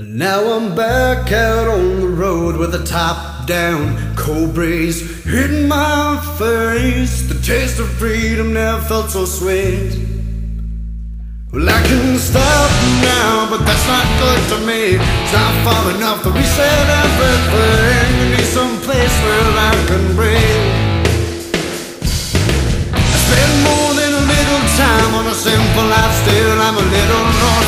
Now I'm back out on the road with the top down, cold breeze hitting my face. The taste of freedom never felt so sweet. Well, I can stop now, but that's not good to me. It's not far enough to reset everything. You need some place where I can breathe. I spend more than a little time on a simple life, still I'm a little lost.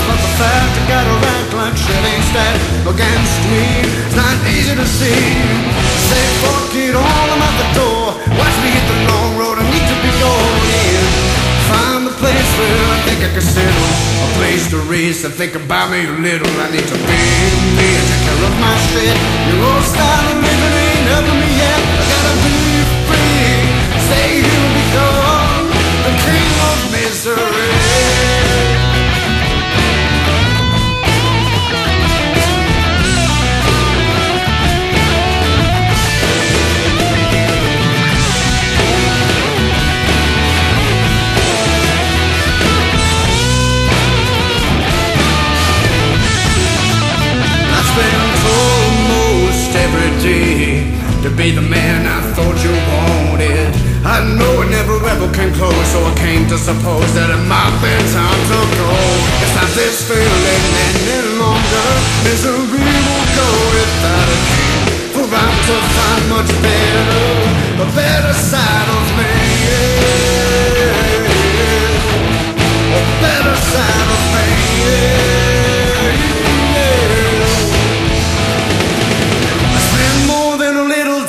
Shit ain't stacked against me. It's not easy to see. Say fuck it all, I'm at the door. Watch me hit the long road, I need to be going in. Find a place where I think I can settle. A place to rest and think about me a little. I need to be me and take care of my shit. Your old style day to be the man I thought you wanted. I know it never ever came close, so I came to suppose that it might be time to go. It's not this feeling any longer. Misery will go without a key. For I'm to find much better, a better side of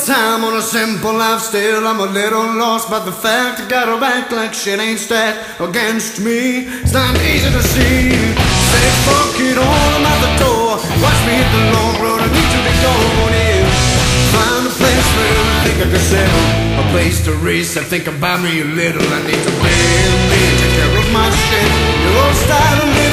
time on a simple life Still I'm a little lost by the fact I gotta act like shit ain't stacked against me. It's not easy to see. Say fuck it all, I'm at the door. Watch me hit the long road, I need to be going in. Find a place where I think I can settle A place to reset, think about me a little. I need to me, take care of my shit. Your old style of living